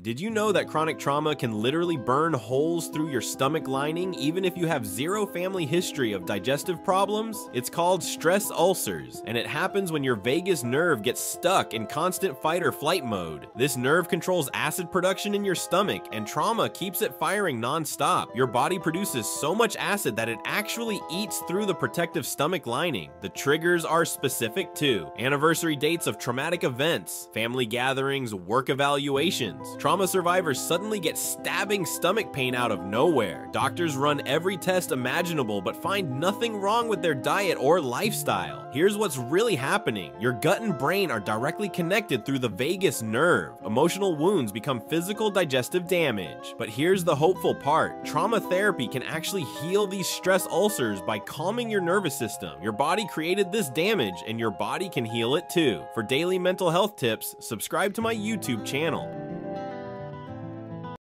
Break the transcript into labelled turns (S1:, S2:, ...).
S1: Did you know that chronic trauma can literally burn holes through your stomach lining even if you have zero family history of digestive problems? It's called stress ulcers, and it happens when your vagus nerve gets stuck in constant fight or flight mode. This nerve controls acid production in your stomach, and trauma keeps it firing non-stop. Your body produces so much acid that it actually eats through the protective stomach lining. The triggers are specific too. Anniversary dates of traumatic events, family gatherings, work evaluations, trauma survivors suddenly get stabbing stomach pain out of nowhere. Doctors run every test imaginable but find nothing wrong with their diet or lifestyle. Here's what's really happening. Your gut and brain are directly connected through the vagus nerve. Emotional wounds become physical digestive damage. But here's the hopeful part. Trauma therapy can actually heal these stress ulcers by calming your nervous system. Your body created this damage and your body can heal it too. For daily mental health tips, subscribe to my YouTube channel.